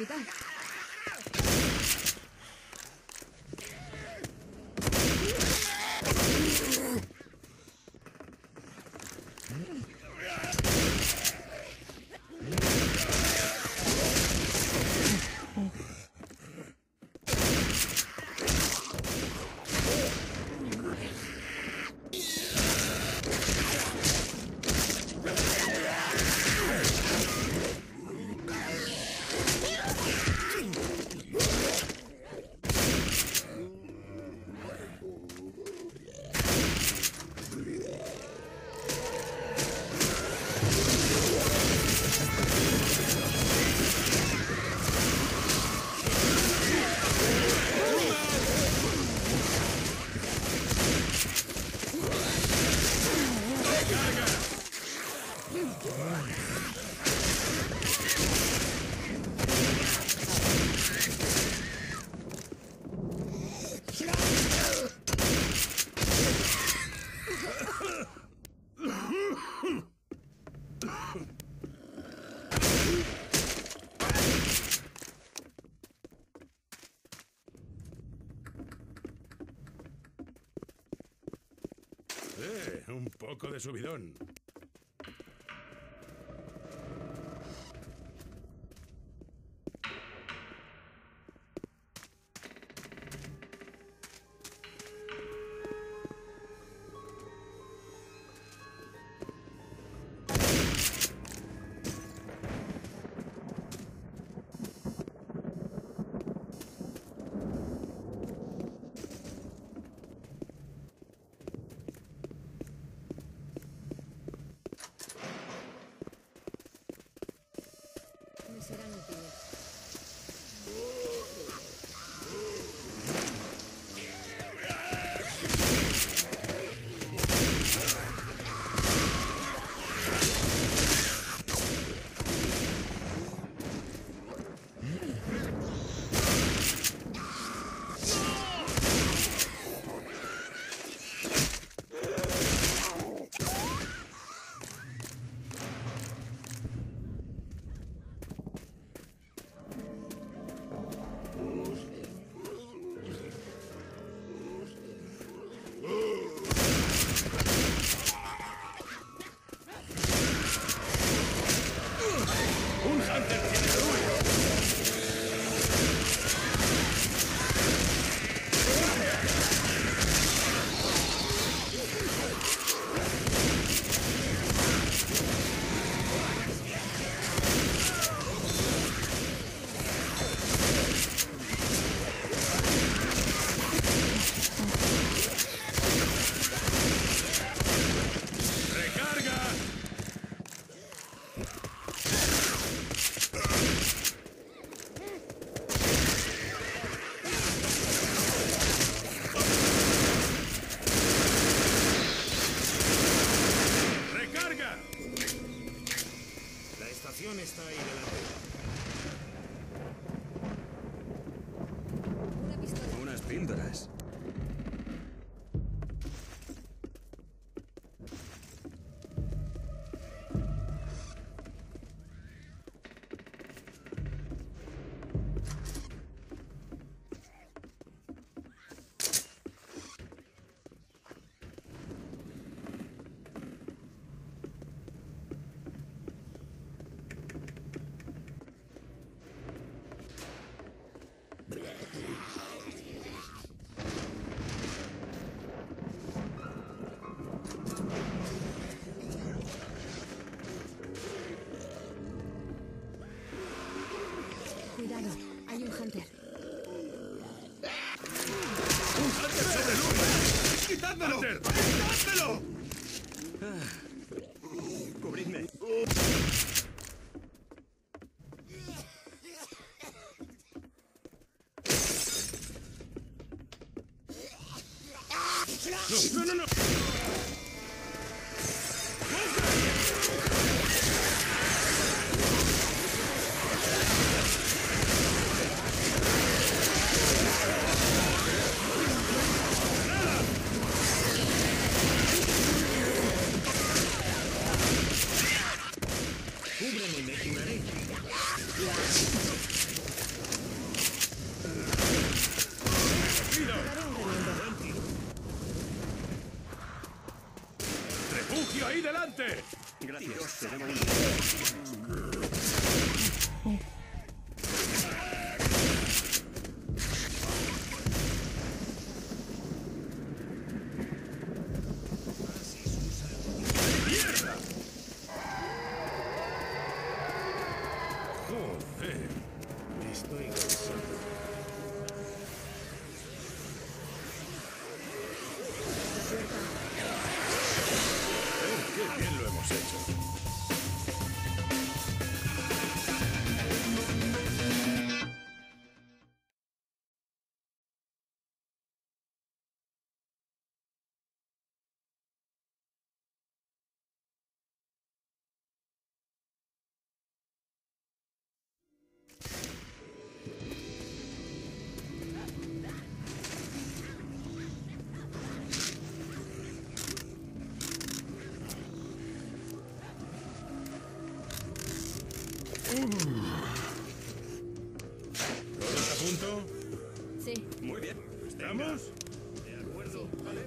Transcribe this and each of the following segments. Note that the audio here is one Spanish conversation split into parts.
你的 Eh, un poco de subidón. ¡Quitádmelo! ¡Hunter! ¡Quitádmelo! Cubridme. ¡No, no, no! no. ceremony. ¿Estamos? De acuerdo. Vale.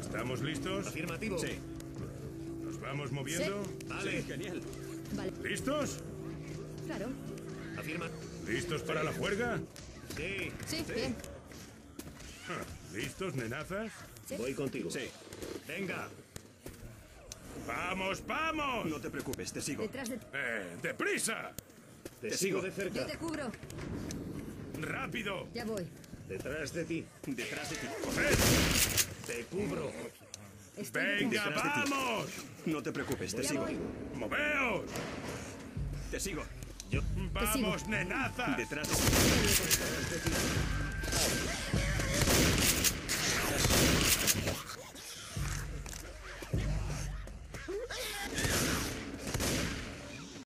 ¿Estamos listos? Afirmativo. Sí. ¿Nos vamos moviendo? Vale. Sí, genial. vale. ¿Listos? Claro. Afirma. ¿Listos para la juerga? Sí. Sí, bien. Ja, ¿Listos, nenazas? Voy contigo. Sí. Venga. ¡Vamos, vamos! No te preocupes, te sigo. Detrás de ti. ¡Eh, deprisa! Te, Te sigo sigo. de cerca. Yo te cubro. ¡Rápido! Ya voy. Detrás de ti. Detrás de ti. Te cubro. Estoy ¡Venga, vamos! No te preocupes, te Ya sigo. voy. ¡Moveos! Te sigo. Yo. ¡Vamos, nenazas! Detrás de ti.